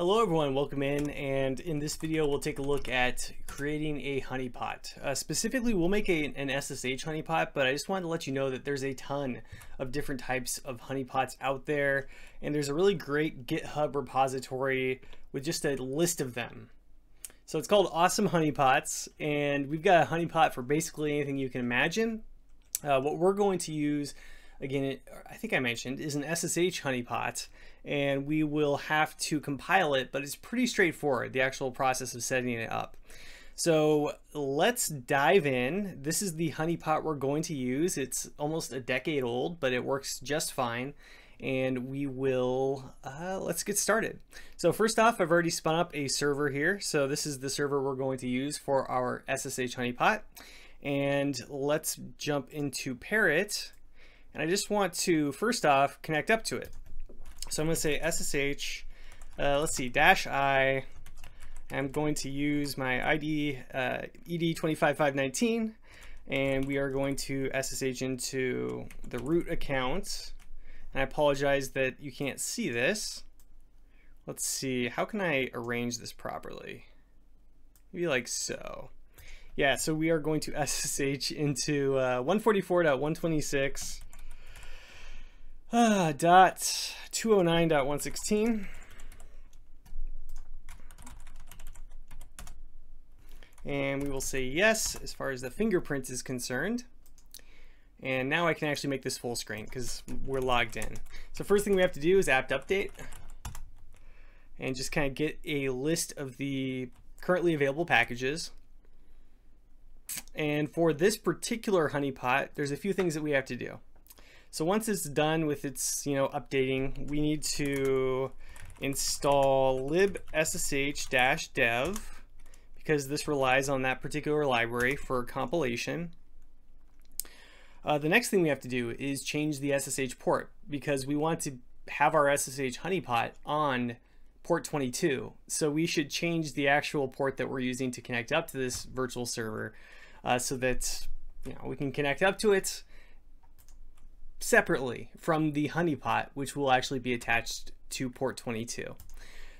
Hello everyone, welcome in and in this video we'll take a look at creating a honeypot. Uh, specifically we'll make a, an SSH honeypot but I just wanted to let you know that there's a ton of different types of honeypots out there and there's a really great GitHub repository with just a list of them. So it's called Awesome Honeypots and we've got a honeypot for basically anything you can imagine. Uh, what we're going to use again, it, I think I mentioned, is an SSH honeypot, and we will have to compile it, but it's pretty straightforward, the actual process of setting it up. So let's dive in. This is the honeypot we're going to use. It's almost a decade old, but it works just fine. And we will, uh, let's get started. So first off, I've already spun up a server here. So this is the server we're going to use for our SSH honeypot. And let's jump into Parrot and I just want to, first off, connect up to it. So I'm going to say SSH, uh, let's see, dash I. I'm going to use my ID uh, ED25519 and we are going to SSH into the root account. And I apologize that you can't see this. Let's see, how can I arrange this properly? Maybe like so. Yeah, so we are going to SSH into uh, 144.126 uh, dot 209.116. And we will say yes as far as the fingerprint is concerned. And now I can actually make this full screen because we're logged in. So first thing we have to do is apt update and just kind of get a list of the currently available packages. And for this particular honeypot, there's a few things that we have to do. So once it's done with its, you know, updating, we need to install libssh-dev because this relies on that particular library for compilation. Uh, the next thing we have to do is change the SSH port because we want to have our SSH honeypot on port 22. So we should change the actual port that we're using to connect up to this virtual server uh, so that you know we can connect up to it separately from the honeypot, which will actually be attached to port 22.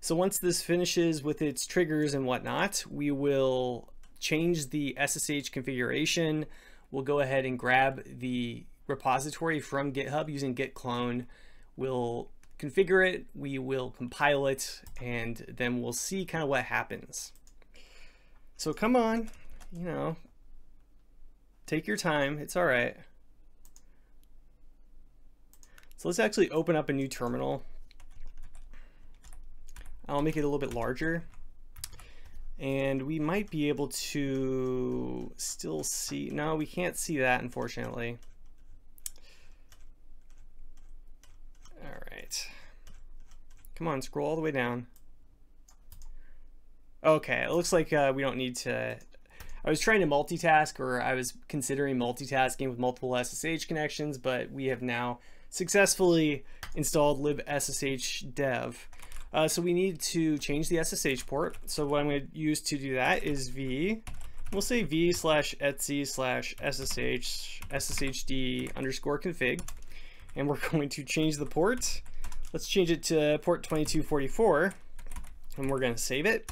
So once this finishes with its triggers and whatnot, we will change the SSH configuration. We'll go ahead and grab the repository from GitHub using git clone. We'll configure it, we will compile it, and then we'll see kind of what happens. So come on, you know, take your time, it's all right. So let's actually open up a new terminal. I'll make it a little bit larger. And we might be able to still see, no, we can't see that unfortunately. All right. Come on, scroll all the way down. Okay, it looks like uh, we don't need to I was trying to multitask or I was considering multitasking with multiple SSH connections, but we have now successfully installed libssh dev. Uh, so we need to change the SSH port. So what I'm going to use to do that is v, we'll say v slash etc slash ssh sshd underscore config. And we're going to change the port. Let's change it to port 2244. And we're going to save it.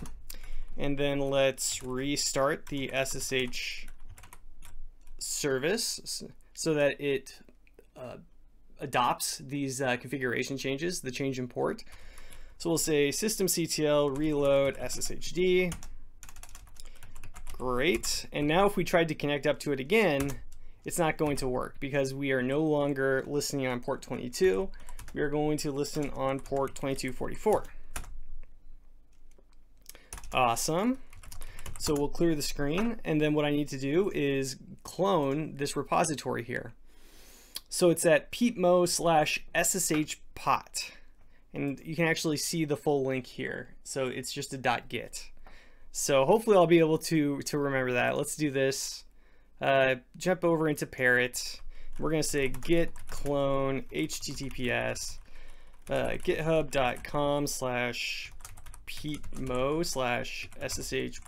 And then let's restart the SSH service so that it uh, adopts these uh, configuration changes, the change in port. So we'll say systemctl reload sshd. Great. And now if we tried to connect up to it again, it's not going to work because we are no longer listening on port 22. We are going to listen on port 2244. Awesome. So we'll clear the screen and then what I need to do is clone this repository here. So it's at PeteMo slash ssh pot. And you can actually see the full link here. So it's just a dot .git. So hopefully I'll be able to, to remember that. Let's do this. Uh, jump over into Parrot. We're going to say git clone https uh, github.com slash PeteMo slash ssh.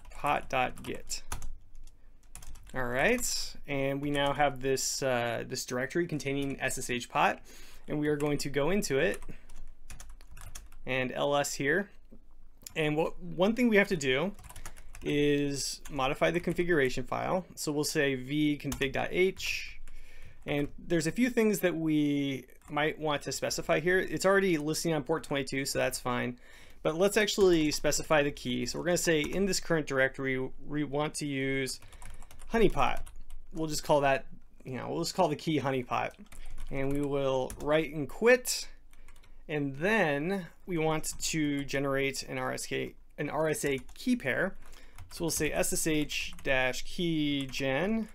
All right, and we now have this, uh, this directory containing SSH pot, and we are going to go into it and ls here, And what one thing we have to do is modify the configuration file. So we'll say vconfig.h, and there's a few things that we might want to specify here. It's already listing on port 22, so that's fine. But let's actually specify the key. So we're going to say in this current directory, we want to use honeypot. We'll just call that, you know, we'll just call the key honeypot. And we will write and quit. And then we want to generate an RSK, an RSA key pair. So we'll say SSH dash key gen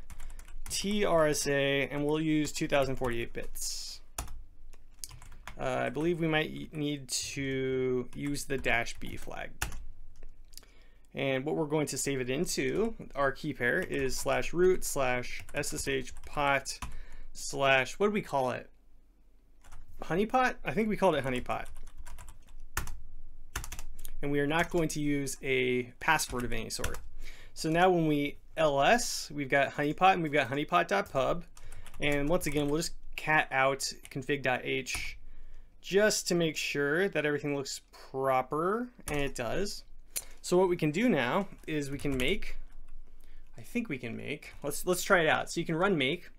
TRSA, and we'll use 2048 bits. Uh, I believe we might need to use the dash B flag. And what we're going to save it into, our key pair, is slash root slash SSH pot slash, what do we call it? Honeypot? I think we called it honeypot. And we are not going to use a password of any sort. So now when we ls, we've got honeypot and we've got honeypot.pub. And once again, we'll just cat out config.h just to make sure that everything looks proper, and it does. So what we can do now is we can make, I think we can make, let's, let's try it out. So you can run make.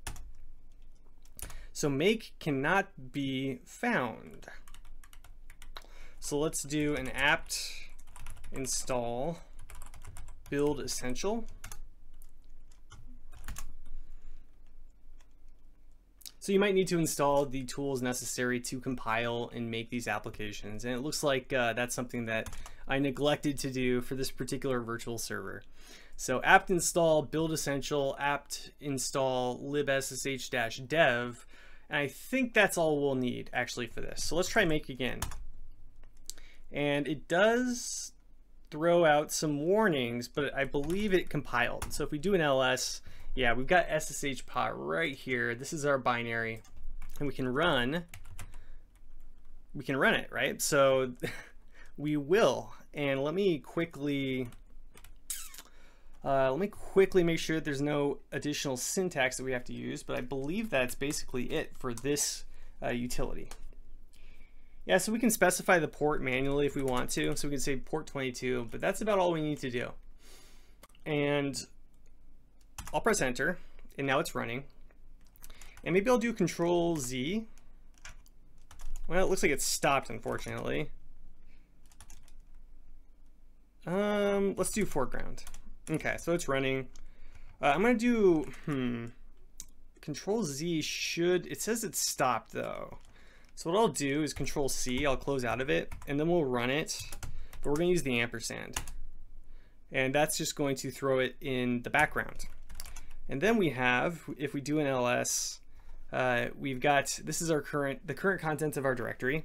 So make cannot be found. So let's do an apt install build essential. So you might need to install the tools necessary to compile and make these applications. And it looks like uh, that's something that I neglected to do for this particular virtual server. So apt install build essential apt install libssh-dev. And I think that's all we'll need actually for this. So let's try make again. And it does throw out some warnings, but I believe it compiled. So if we do an ls, yeah, we've got SSH pot right here. This is our binary and we can run, we can run it, right? So we will. And let me quickly, uh, let me quickly make sure that there's no additional syntax that we have to use, but I believe that's basically it for this uh, utility. Yeah, so we can specify the port manually if we want to. So we can say port 22, but that's about all we need to do. And I'll press enter, and now it's running. And maybe I'll do control Z. Well, it looks like it's stopped, unfortunately. Um, let's do foreground. Okay, so it's running. Uh, I'm gonna do, hmm, control Z should, it says it's stopped though. So what I'll do is control C, I'll close out of it, and then we'll run it, but we're gonna use the ampersand. And that's just going to throw it in the background. And then we have, if we do an ls, uh, we've got, this is our current, the current contents of our directory.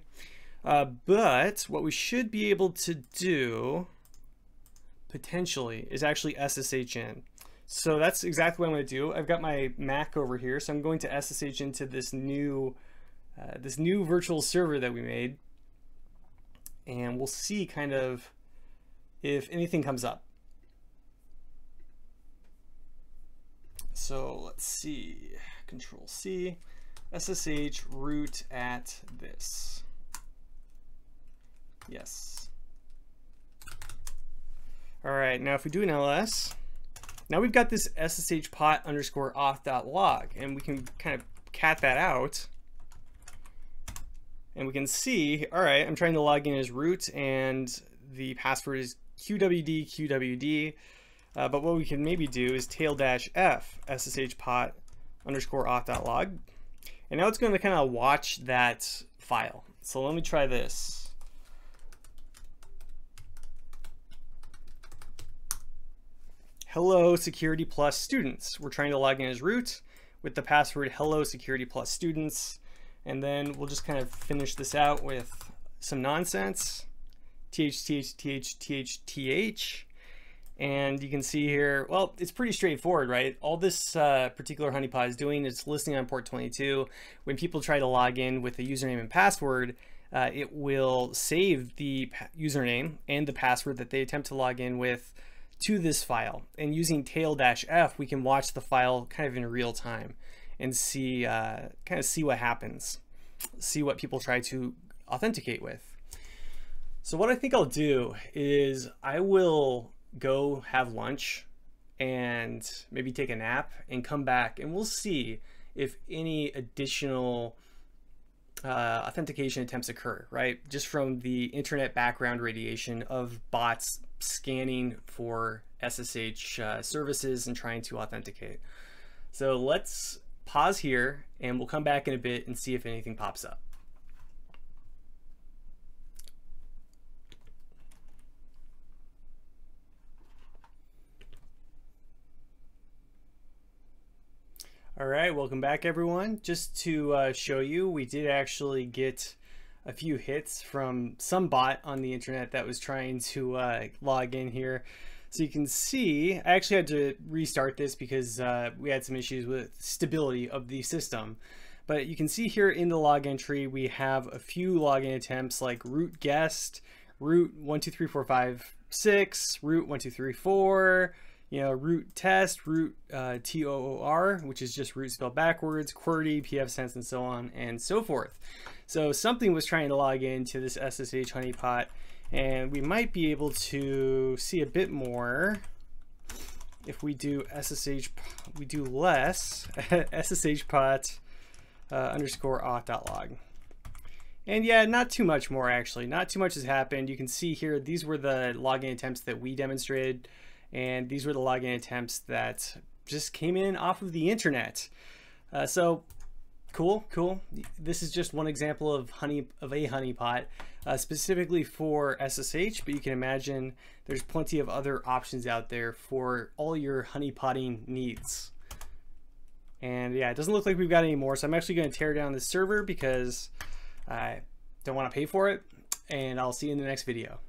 Uh, but what we should be able to do, potentially, is actually SSH in. So that's exactly what I'm going to do. I've got my Mac over here, so I'm going to SSH into this new, uh, this new virtual server that we made. And we'll see kind of if anything comes up. So let's see, control C, SSH root at this. Yes. All right, now if we do an ls, now we've got this SSH pot underscore auth dot log, and we can kind of cat that out. And we can see, all right, I'm trying to log in as root and the password is qwd qwd uh, but what we can maybe do is tail dash f ssh pot underscore auth.log. And now it's going to kind of watch that file. So let me try this. Hello security plus students. We're trying to log in as root with the password hello security plus students. And then we'll just kind of finish this out with some nonsense. th, th, th, th, th, and you can see here, well, it's pretty straightforward, right? All this uh, particular honeypot is doing is listening on port 22. When people try to log in with a username and password, uh, it will save the username and the password that they attempt to log in with to this file. And using tail-f, we can watch the file kind of in real time and see, uh, kind of see what happens, see what people try to authenticate with. So what I think I'll do is I will go have lunch and maybe take a nap and come back and we'll see if any additional uh, authentication attempts occur, right? Just from the internet background radiation of bots scanning for SSH uh, services and trying to authenticate. So let's pause here and we'll come back in a bit and see if anything pops up. All right, welcome back everyone. Just to uh, show you, we did actually get a few hits from some bot on the internet that was trying to uh, log in here. So you can see, I actually had to restart this because uh, we had some issues with stability of the system. But you can see here in the log entry, we have a few login attempts like root guest, root 123456, root 1234, you know, root test, root uh, TOOR, which is just root spelled backwards, QWERTY, pfSense, and so on and so forth. So something was trying to log into this SSH honeypot, and we might be able to see a bit more if we do SSH, we do less SSH pot uh, underscore auth.log. And yeah, not too much more actually. Not too much has happened. You can see here, these were the login attempts that we demonstrated and these were the login attempts that just came in off of the internet. Uh, so cool, cool. This is just one example of honey of a honeypot, uh, specifically for SSH, but you can imagine there's plenty of other options out there for all your honeypotting needs. And yeah, it doesn't look like we've got any more, so I'm actually going to tear down this server because I don't want to pay for it, and I'll see you in the next video.